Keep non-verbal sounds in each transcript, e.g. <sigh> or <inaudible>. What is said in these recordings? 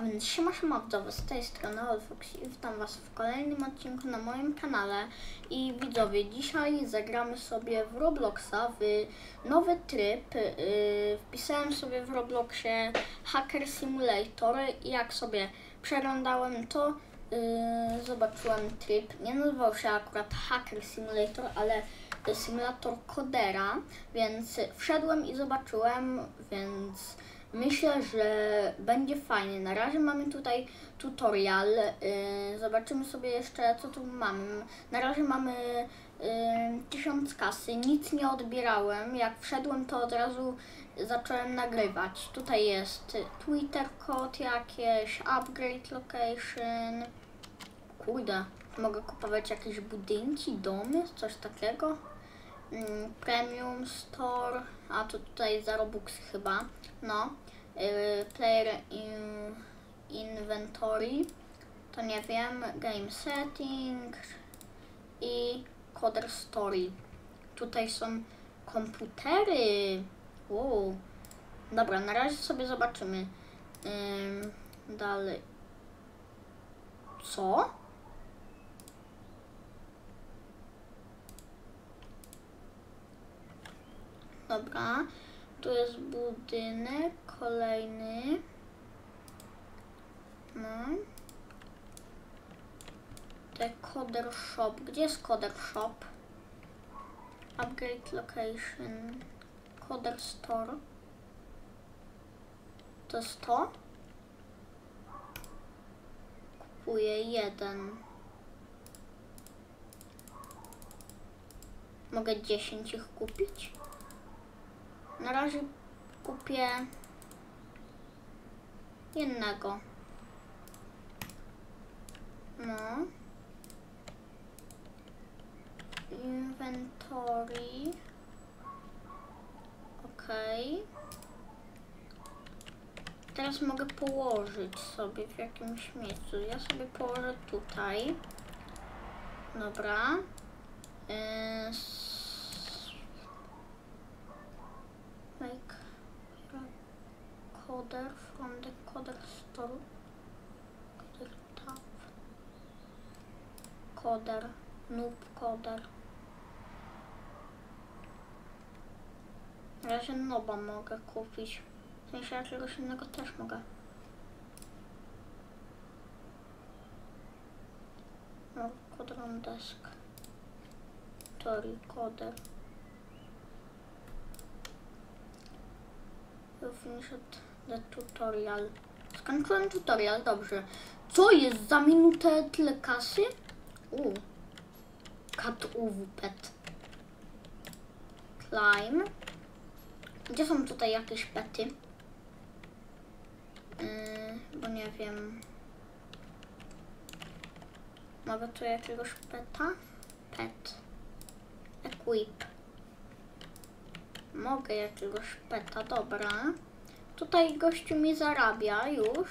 A więc siema siema widzowie, z tej strony Olfox i witam was w kolejnym odcinku na moim kanale. I widzowie, dzisiaj zagramy sobie w Robloxa w nowy tryb. Yy, wpisałem sobie w Robloxie Hacker Simulator i jak sobie przeglądałem to yy, zobaczyłem tryb, nie nazywał się akurat Hacker Simulator, ale symulator kodera, więc wszedłem i zobaczyłem, więc Myślę, że będzie fajnie. Na razie mamy tutaj tutorial. Yy, zobaczymy sobie jeszcze, co tu mamy. Na razie mamy yy, 1000 kasy. Nic nie odbierałem. Jak wszedłem, to od razu zacząłem nagrywać. Tutaj jest Twitter kod jakieś, upgrade location. Kurde, mogę kupować jakieś budynki, domy, coś takiego. Mm, Premium Store, a to tutaj za chyba, no. Y, Player in, Inventory, to nie wiem, Game Setting i Coder Story. Tutaj są komputery. Wow. Dobra, na razie sobie zobaczymy. Ym, dalej. Co? Dobra, tu jest budynek, kolejny. No. Decoder shop. Gdzie jest coder shop? Upgrade location. Coder store. To jest to? Kupuję jeden. Mogę 10 ich kupić? Na razie kupię jednego. No. Inventory. Ok. Teraz mogę położyć sobie w jakimś miejscu. Ja sobie położę tutaj. Dobra. Yy, coder from the coder store coder tab coder noob coder na razie noba mogę kupić. W sensie jakiegoś innego też mogę. No, coder on desk. Tori coder finished the tutorial. Skończyłem tutorial, dobrze. Co jest za minutę tyle kasy? U. UW pet. Climb. Gdzie są tutaj jakieś pety? Yy, bo nie wiem. Mogę tu jakiegoś peta? Pet. Equip. Mogę jakiegoś peta, dobra. Tutaj gościu mi zarabia już.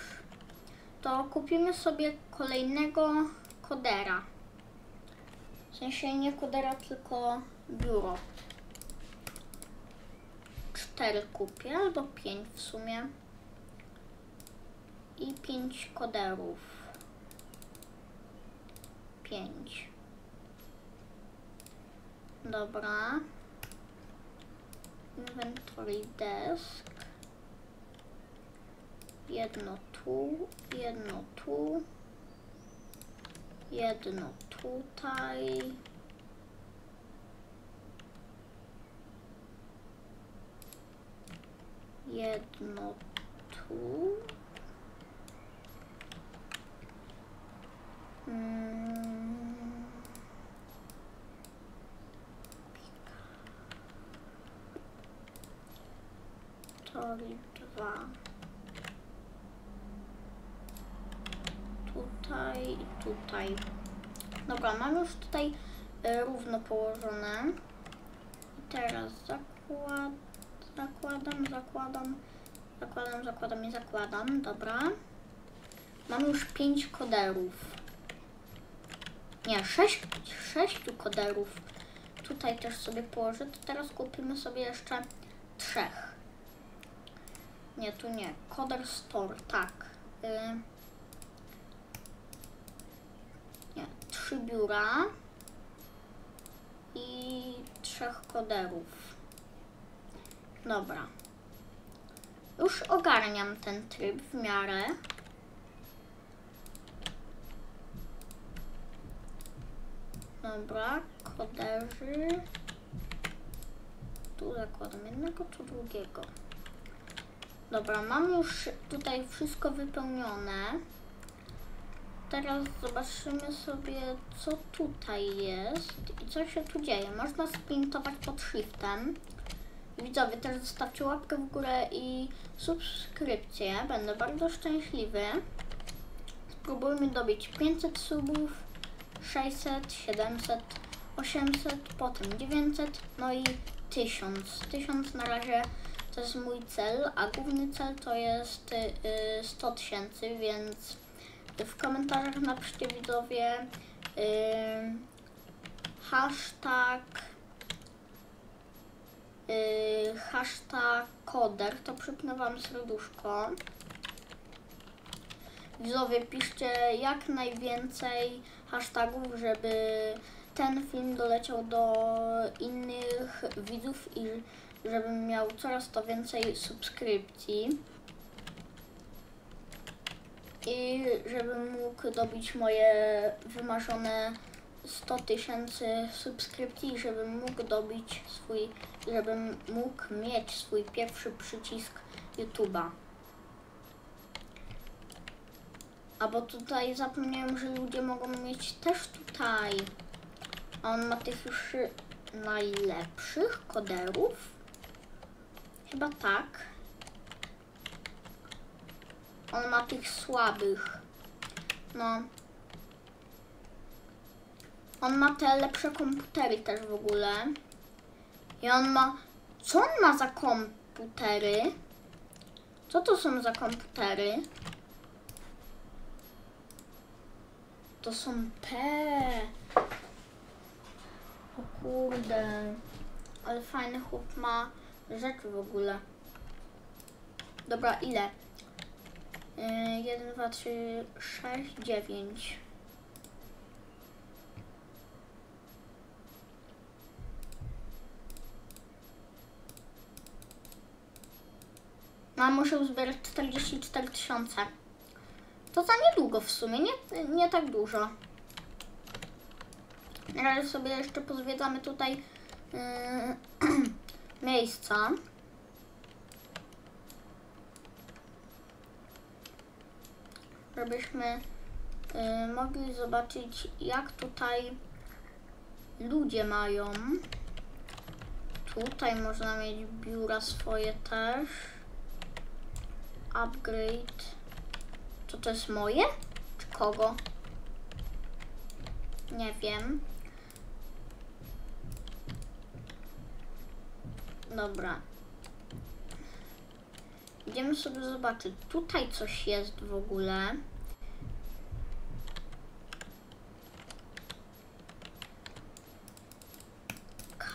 To kupimy sobie kolejnego kodera. W sensie nie kodera, tylko biuro. Cztery kupię, albo pięć w sumie. I pięć koderów. Pięć. Dobra inventory desk. Jedno tu, jedno tu, jedno tutaj. Jedno tu. Mm. Tori 2. Tutaj i tutaj. Dobra, mam już tutaj y, równo położone. I teraz zakład, zakładam, zakładam, zakładam, zakładam i zakładam. Dobra. Mam już 5 koderów. Nie, 6, 6 koderów. Tutaj też sobie położę. To teraz kupimy sobie jeszcze trzech. Nie, tu nie. Coder Store, tak. y, nie, trzy biura i trzech koderów. Dobra. Już ogarniam ten tryb w miarę. Dobra, koderzy. Tu zakładam jednego, tu drugiego. Dobra, mam już tutaj wszystko wypełnione. Teraz zobaczymy sobie, co tutaj jest i co się tu dzieje. Można sprintować pod shiftem. Widzowie, też zostawcie łapkę w górę i subskrypcję. Będę bardzo szczęśliwy. Spróbujmy dobić 500 subów, 600, 700, 800, potem 900, no i 1000. 1000 na razie to jest mój cel, a główny cel to jest y, 100 tysięcy, więc w komentarzach napiszcie widzowie y, hashtag y, hashtag koder, to przypnę wam serduszko. Widzowie, piszcie jak najwięcej hashtagów, żeby ten film doleciał do innych widzów i żebym miał coraz to więcej subskrypcji. I żebym mógł dobić moje wymarzone 100 tysięcy subskrypcji, żebym mógł dobić swój, żebym mógł mieć swój pierwszy przycisk YouTube'a. A bo tutaj zapomniałem, że ludzie mogą mieć też tutaj. A on ma tych już najlepszych koderów. Chyba tak. On ma tych słabych. No. On ma te lepsze komputery też w ogóle. I on ma... Co on ma za komputery? Co to są za komputery? To są P. O kurde. Ale fajny chłop ma rzeczy w ogóle. Dobra, ile? 1, 2, 3, 6, 9. No, muszę uzbierać 44 tysiące. To za niedługo w sumie, nie, nie tak dużo. Razie sobie jeszcze pozwiedzamy tutaj yy, <clears throat> miejsca. Żebyśmy yy, mogli zobaczyć jak tutaj ludzie mają. Tutaj można mieć biura swoje też. Upgrade. To to jest moje? Czy kogo? Nie wiem. Dobra. Idziemy sobie zobaczyć. Tutaj coś jest w ogóle.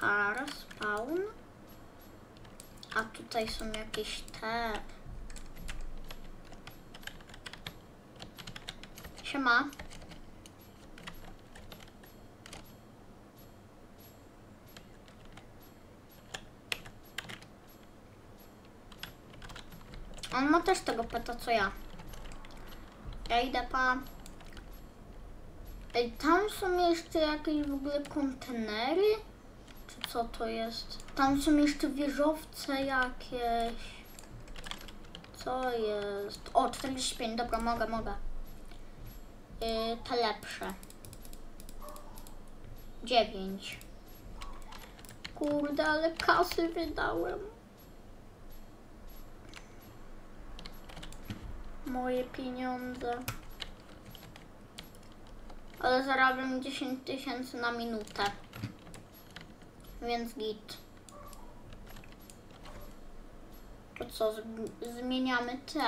Car spawn. A tutaj są jakieś te. Siema. On ma też tego peta co ja. Ja idę pa. Ej, tam są jeszcze jakieś w ogóle kontenery? Czy co to jest? Tam są jeszcze wieżowce jakieś. Co jest? O, 45, dobra, mogę, mogę. Yy, te lepsze. 9. Kurde, ale kasy wydałem. Moje pieniądze. Ale zarabiam 10 tysięcy na minutę. Więc git. To co, zmieniamy te.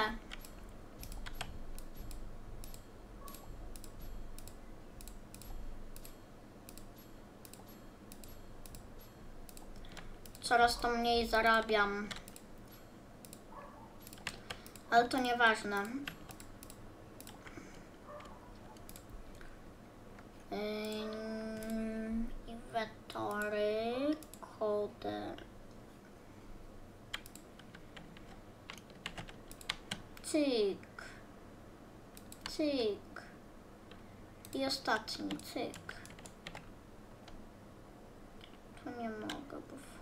Coraz to mniej zarabiam ale to nieważne. Inwentory, coder. Cyk. Cyk. I ostatni, cyk. Tu nie mogę, bo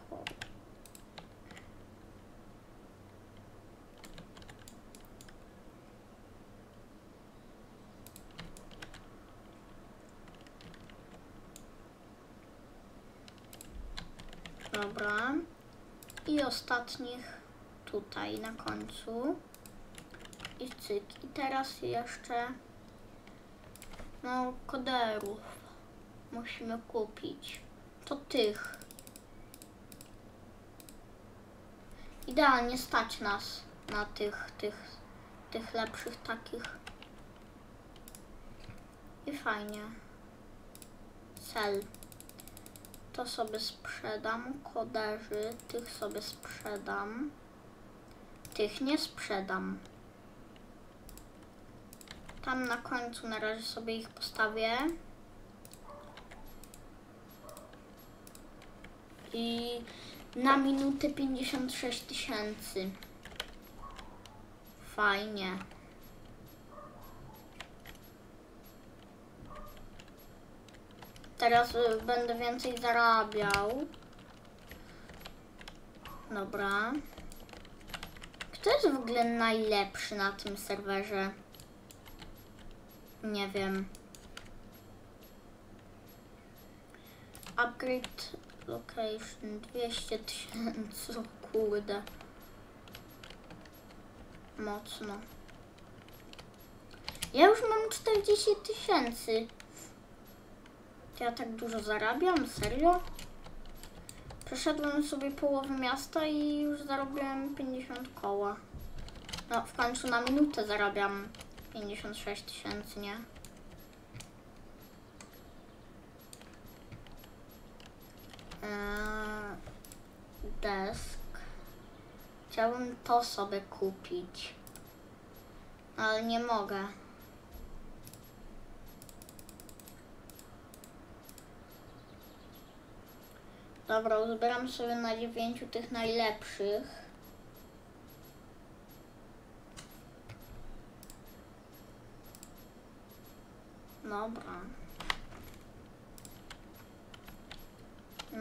Dobra. I ostatnich tutaj na końcu. I cyk. I teraz jeszcze no koderów musimy kupić. To tych. Idealnie stać nas na tych, tych, tych lepszych takich. I fajnie. Cel. To sobie sprzedam. Koderzy. Tych sobie sprzedam. Tych nie sprzedam. Tam na końcu na razie sobie ich postawię. I na minutę 56 tysięcy. Fajnie. Teraz y, będę więcej zarabiał. Dobra. Kto jest w ogóle najlepszy na tym serwerze? Nie wiem. Upgrade location 200 tysięcy. <laughs> Kurde. Mocno. Ja już mam 40 tysięcy. Ja tak dużo zarabiam? Serio? Przeszedłem sobie połowę miasta i już zarobiłem 50 koła. No, w końcu na minutę zarabiam 56 tysięcy, nie? Eee, desk. Chciałbym to sobie kupić. Ale nie mogę. Dobra, uzbieram sobie na dziewięciu tych najlepszych. Dobra.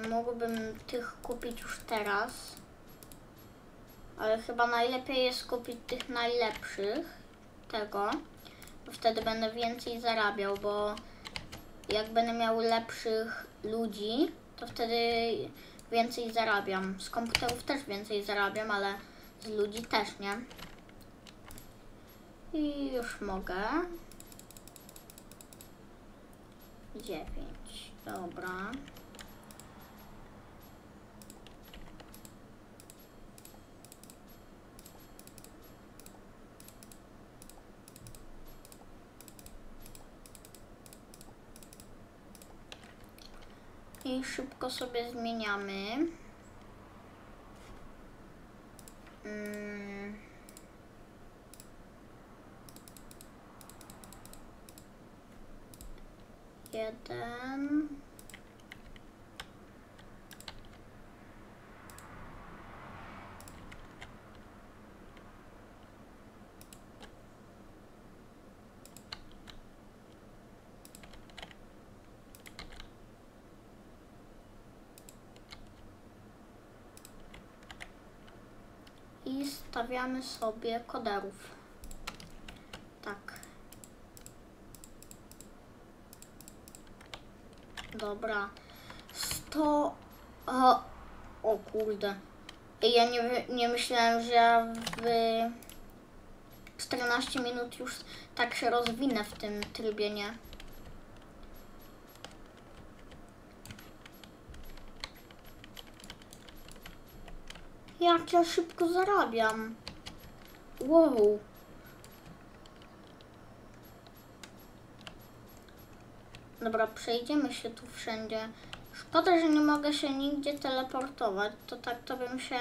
Mógłbym tych kupić już teraz. Ale chyba najlepiej jest kupić tych najlepszych. Tego. Bo wtedy będę więcej zarabiał, bo jak będę miał lepszych ludzi, to wtedy więcej zarabiam. Z komputerów też więcej zarabiam, ale z ludzi też, nie? I już mogę. Dziewięć. Dobra. Szybko sobie zmieniamy. Mm. Jeden. I stawiamy sobie koderów. Tak. Dobra. 100. O, o kurde. Ja nie, nie myślałem, że ja w 14 minut już tak się rozwinę w tym trybie, nie? Jak ja szybko zarabiam. Wow. Dobra, przejdziemy się tu wszędzie. Szkoda, że nie mogę się nigdzie teleportować. To tak to bym się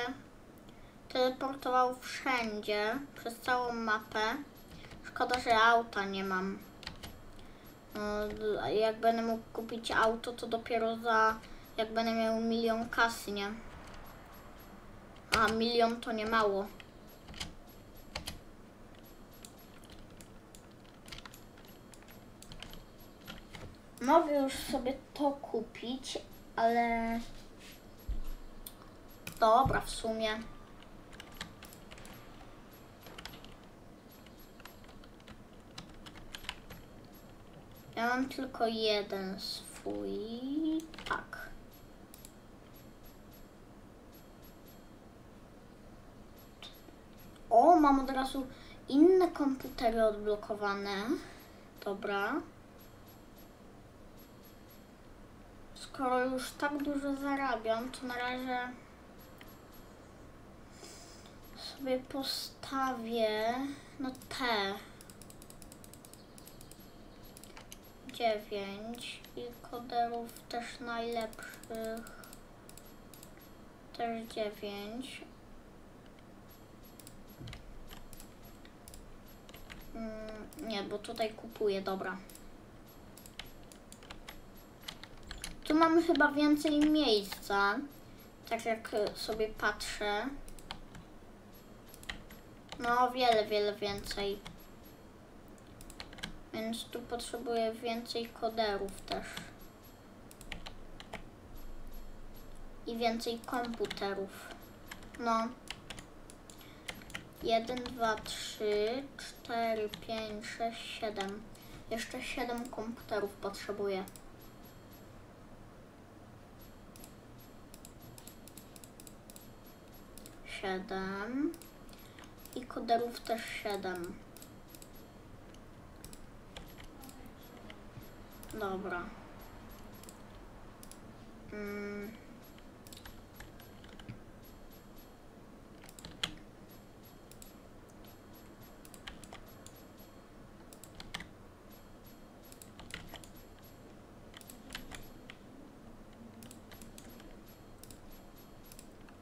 teleportował wszędzie, przez całą mapę. Szkoda, że auta nie mam. No, jak będę mógł kupić auto, to dopiero za... Jak będę miał milion kasy, nie? A milion to nie mało. Mogę już sobie to kupić, ale... Dobra, w sumie. Ja mam tylko jeden swój. Tak. O, mam od razu inne komputery odblokowane. Dobra. Skoro już tak dużo zarabiam, to na razie sobie postawię no te 9 i koderów też najlepszych. Też 9 Mm, nie, bo tutaj kupuję, dobra. Tu mamy chyba więcej miejsca, tak jak y, sobie patrzę. No, wiele, wiele więcej. Więc tu potrzebuję więcej koderów też. I więcej komputerów. No. 1, 2, 3, 4, 5, 6, 7. Jeszcze 7 komputerów potrzebuję. Siedem. I koderów też siedem. Dobra. Mm.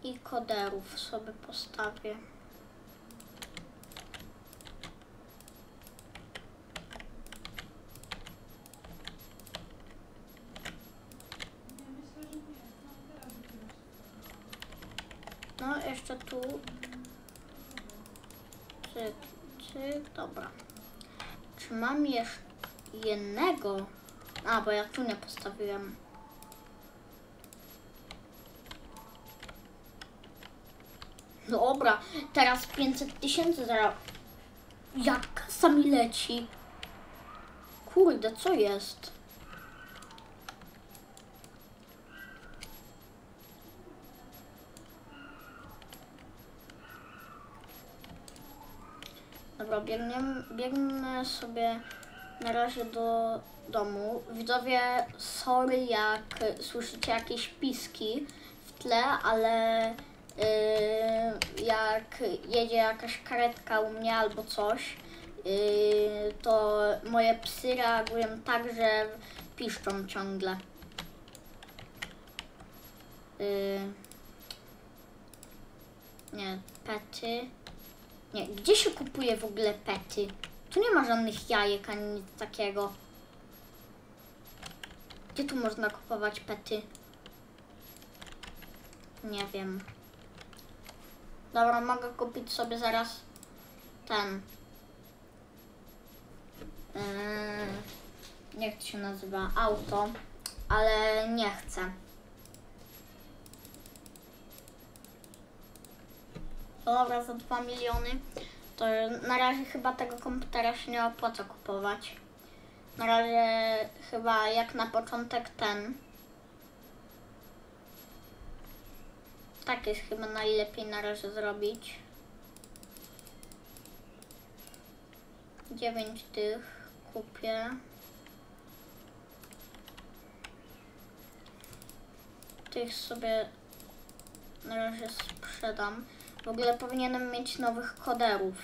I koderów sobie postawię. No, jeszcze tu. Cyk, cyk, dobra. Czy mam jeszcze jednego? A, bo ja tu nie postawiłem. Dobra, teraz 500 tysięcy zaraz. Jak kasa mi leci? Kurde, co jest? Dobra, biegniemy, biegnę sobie na razie do domu. Widzowie, sorry jak słyszycie jakieś piski w tle, ale yy, jak jedzie jakaś karetka u mnie albo coś, yy, to moje psy reagują tak, że piszczą ciągle. Yy, nie, pety. Nie, gdzie się kupuje w ogóle pety? Tu nie ma żadnych jajek ani nic takiego. Gdzie tu można kupować pety? Nie wiem. Dobra, mogę kupić sobie zaraz ten. Yy, jak to się nazywa? Auto. Ale nie chcę. Dobra, za 2 miliony. To na razie chyba tego komputera się nie opłaca kupować. Na razie chyba jak na początek ten. Tak jest chyba najlepiej na razie zrobić. 9 tych kupię. Tych sobie na razie sprzedam. W ogóle powinienem mieć nowych koderów.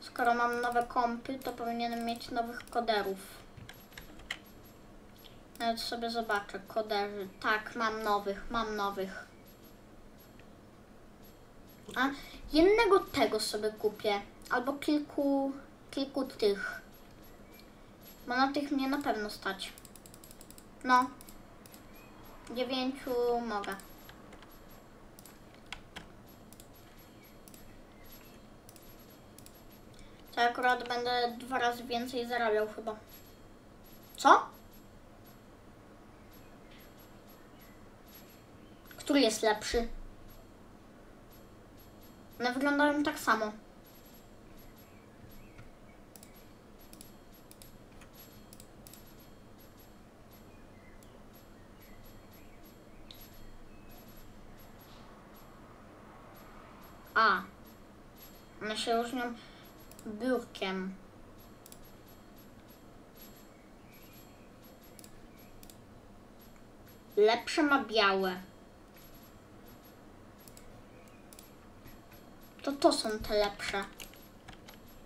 Skoro mam nowe kompy, to powinienem mieć nowych koderów. Nawet sobie zobaczę, koderzy. Tak, mam nowych, mam nowych. A jednego tego sobie kupię. Albo kilku, kilku tych. Bo na tych mnie na pewno stać. No. Dziewięciu mogę. To akurat będę dwa razy więcej zarabiał chyba. Co? Który jest lepszy? One wyglądają tak samo. A. One się różnią biurkiem. Lepsze ma białe. To to są te lepsze.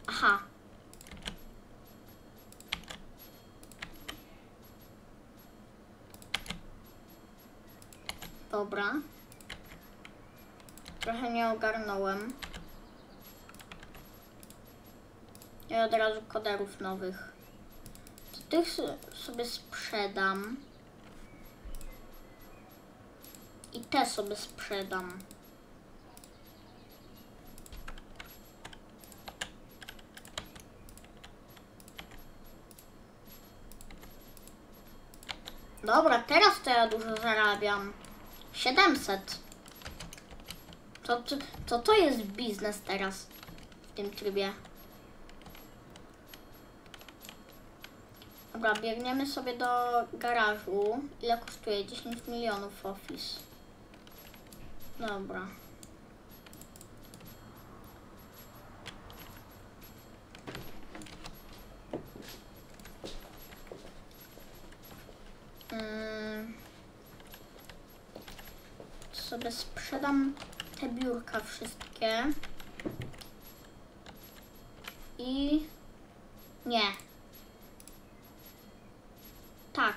Aha. Dobra. Trochę nie ogarnąłem. I od razu koderów nowych. To tych sobie sprzedam. I te sobie sprzedam. Dobra, teraz to ja dużo zarabiam. 700. To, to, to, to jest biznes teraz w tym trybie. Dobra, biegniemy sobie do garażu. Ile kosztuje? 10 milionów office. Dobra. Ym, sobie sprzedam te biurka wszystkie. I nie. Tak.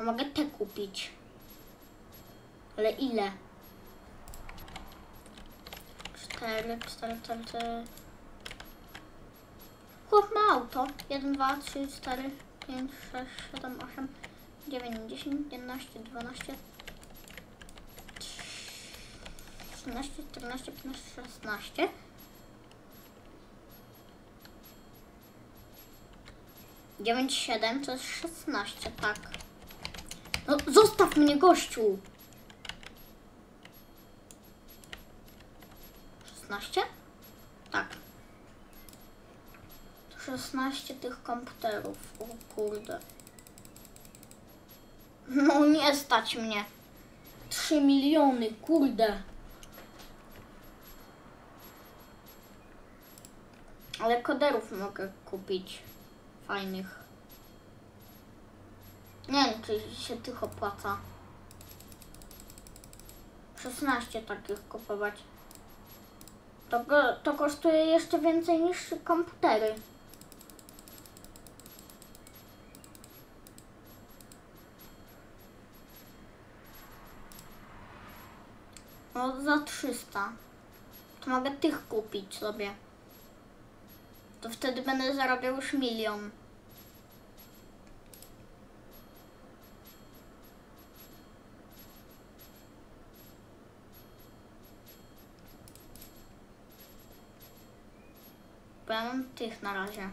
Mogę te kupić. Ale ile? Cztery, cztery, cztery, cztery. Chłop ma auto. 1, 2, 3, 4, 5, 6, 7, 8, 9, 10, 11, 12, 13, 14, 15, 16. Dziewięć, siedem to jest szesnaście, tak. No zostaw mnie gościu! Szesnaście? Tak. 16 tych komputerów. O kurde. No nie stać mnie. 3 miliony, kurde. Ale koderów mogę kupić. Fajnych. Nie wiem, czy się tych opłaca. 16 takich kupować. To, to kosztuje jeszcze więcej niż komputery. No za 300. To mogę tych kupić sobie. To wtedy będę zarabiał już milion. Bo ja mam tych na razie.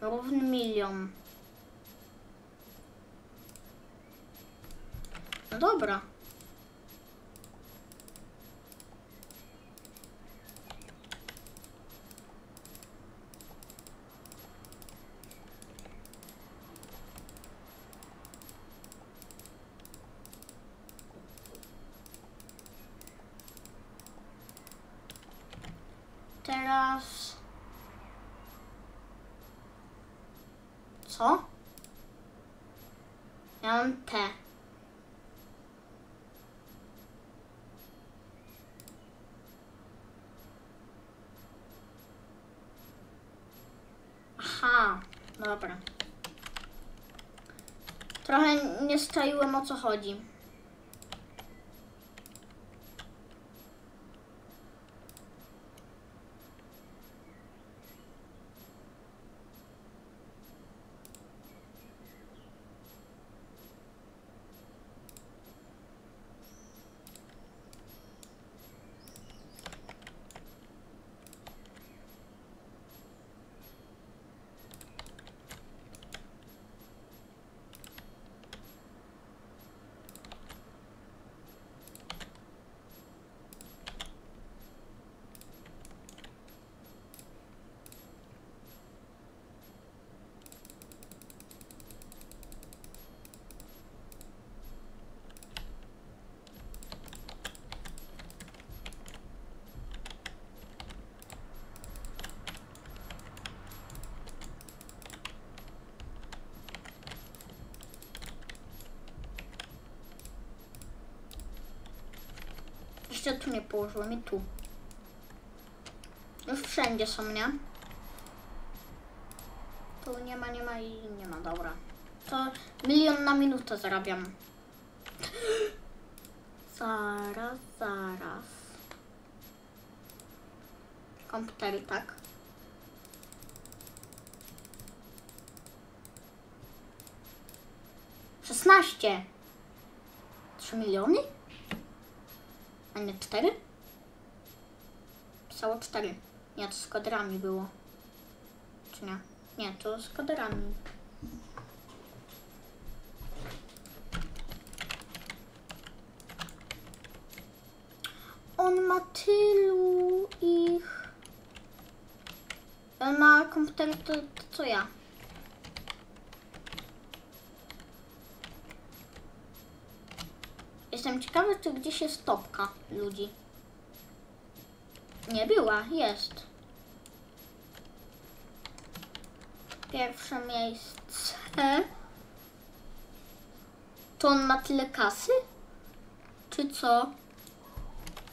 Równy milion. No dobra. Teraz... Co? Ja mam te. Aha, dobra. Trochę nie strzeliłem o co chodzi. Jeszcze tu nie położyłem i tu. Już wszędzie są, nie? Tu nie ma, nie ma i nie ma, dobra. To milion na minutę zarabiam. <gasps> Zaraz, zaraz. Komputery, tak? Szesnaście. Trzy miliony? A nie cztery? Pisało cztery. Nie, to z kodrami było. Czy nie? Nie, to z kodrami. On ma tylu ich. On ma komputer to, to co ja. Jestem ciekawy, czy gdzieś jest topka ludzi. Nie była, jest. Pierwsze miejsce. To on ma tyle kasy? Czy co?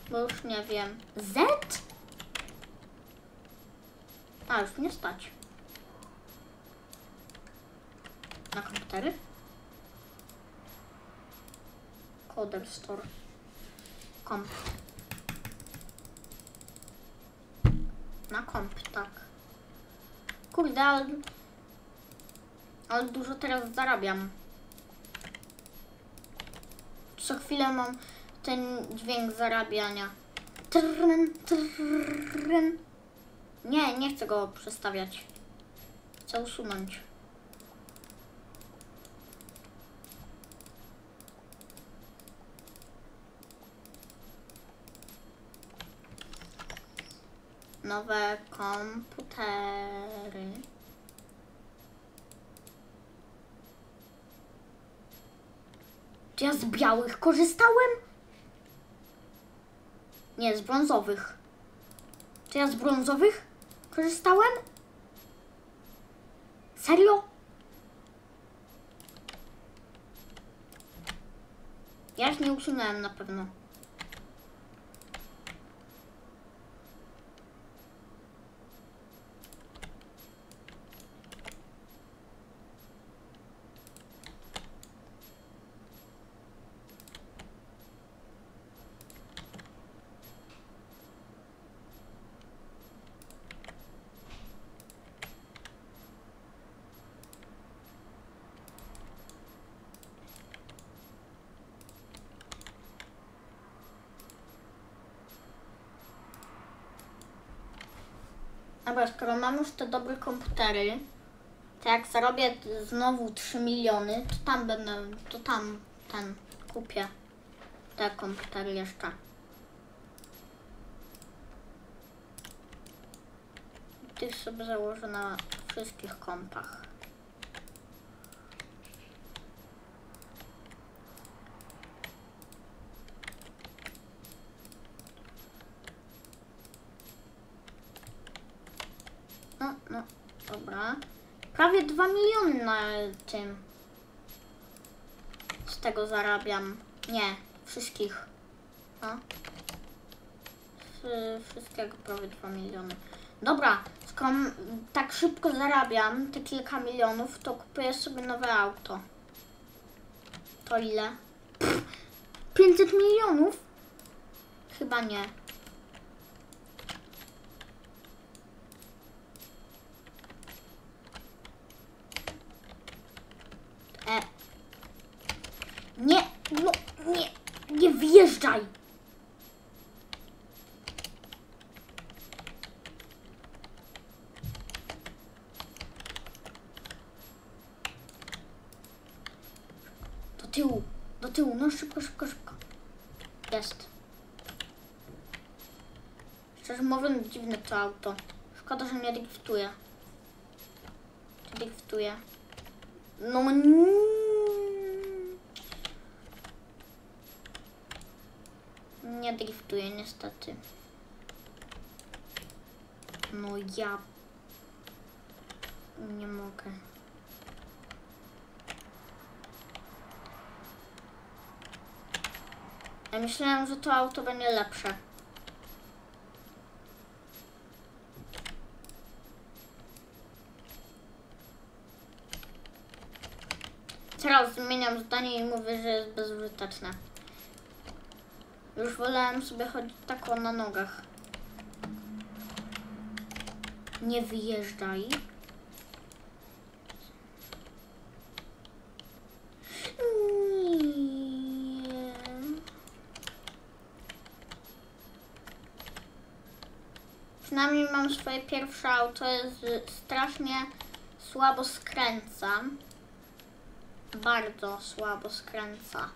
Bo już nie wiem. Z? A, już nie stać. Na komputery? Coder Store. Komp. Na komp, tak. Kurde, ale, ale dużo teraz zarabiam. Co chwilę mam ten dźwięk zarabiania. Trrrn, trrrn. Nie, nie chcę go przestawiać. Chcę usunąć. Nowe komputery. Czy ja z białych korzystałem? Nie, z brązowych. Czy ja z brązowych korzystałem? Serio? Ja ich nie usunąłem na pewno. Dobra, skoro mam już te dobre komputery, to jak zarobię znowu 3 miliony, to tam będę, to tam ten kupię te komputery jeszcze. Tych sobie założę na wszystkich kompach. No, no, dobra. Prawie 2 miliony na tym. Z tego zarabiam. Nie, wszystkich. No. Wszystkiego prawie 2 miliony. Dobra, skoro tak szybko zarabiam te kilka milionów, to kupuję sobie nowe auto. To ile? Pff, 500 milionów? Chyba nie. E. Nie, no, nie, nie wjeżdżaj. Do tyłu, do tyłu, no szybko, szybko, szybko. Jest. Szczerze mówiąc, dziwne to auto. Szkoda, że nie driftuje. Driftuje? No nie driftuje niestety. No ja nie mogę. Ja myślałem, że to auto będzie lepsze. Teraz zmieniam zdanie i mówię, że jest bezużyteczne. Już wolałem sobie chodzić tak o na nogach. Nie wyjeżdżaj. Nie. Przynajmniej mam swoje pierwsze auto, jest strasznie słabo skręca. Bardzo słabo skręca.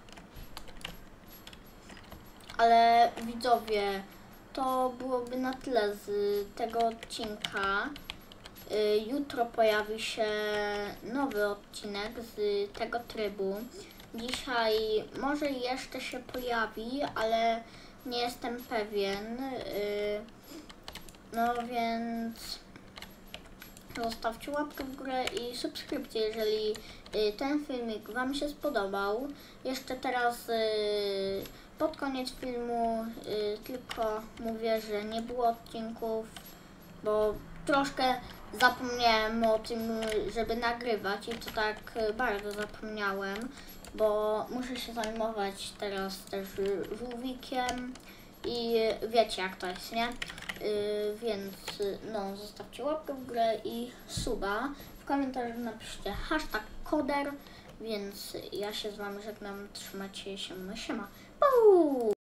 Ale widzowie, to byłoby na tyle z tego odcinka. Y, Jutro pojawi się nowy odcinek z tego trybu. Dzisiaj może jeszcze się pojawi, ale nie jestem pewien. Y, No więc zostawcie łapkę w górę i subskrypcję, jeżeli y, ten filmik Wam się spodobał. Jeszcze teraz y, pod koniec filmu y, tylko mówię, że nie było odcinków, bo troszkę zapomniałem o tym, żeby nagrywać i to tak bardzo zapomniałem, bo muszę się zajmować teraz też żółwikiem i wiecie jak to jest, nie? Y, więc y, no, zostawcie łapkę w górę i suba. W komentarzu napiszcie hashtag koder, więc ja się z Wami żegnam. Trzymajcie się, siema.